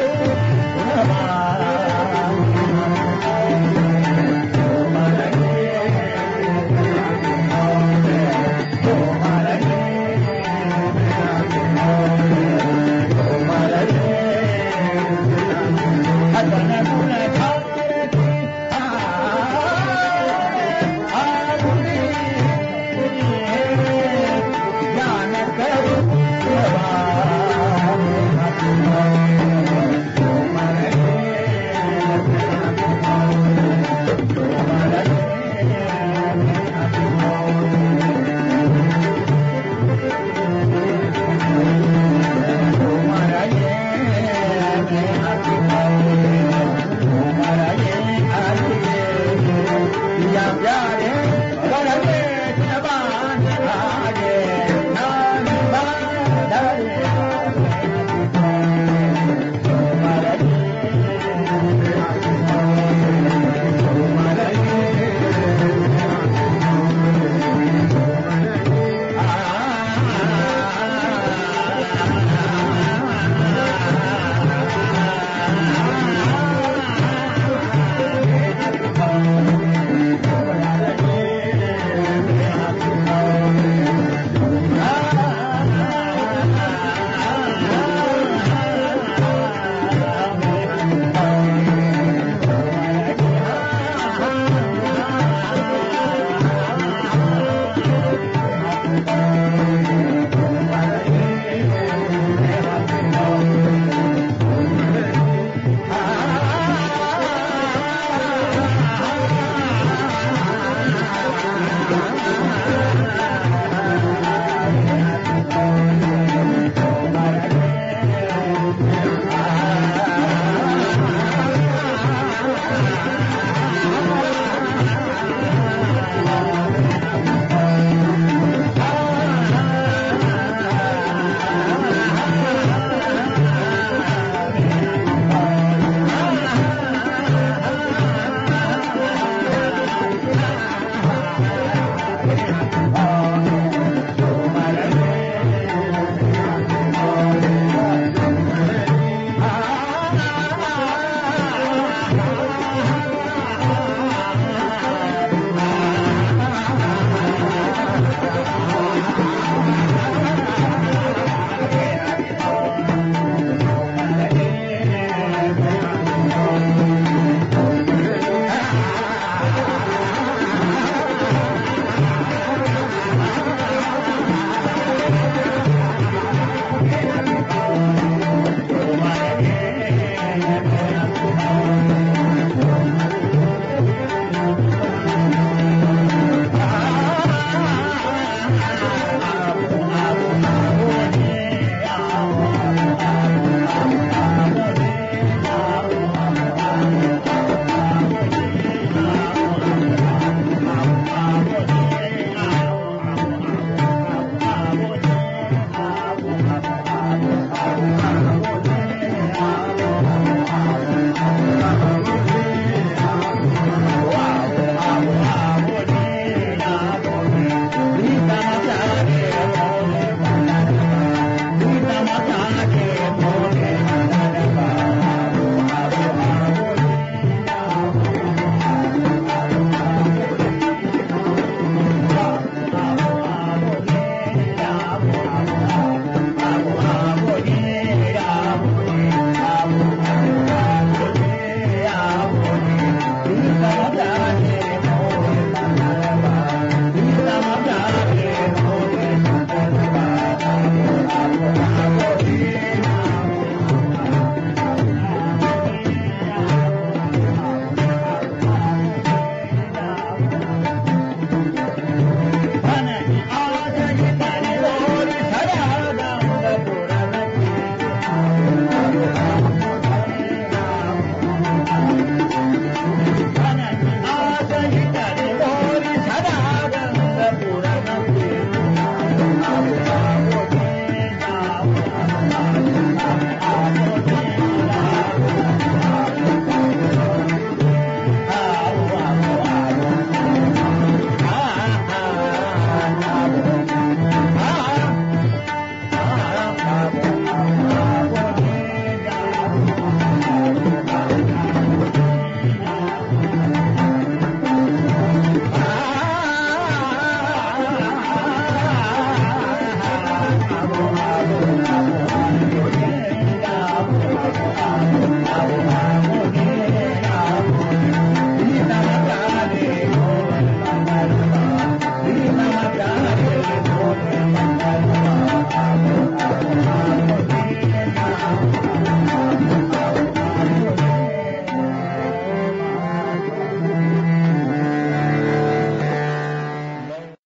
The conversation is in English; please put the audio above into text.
Yeah.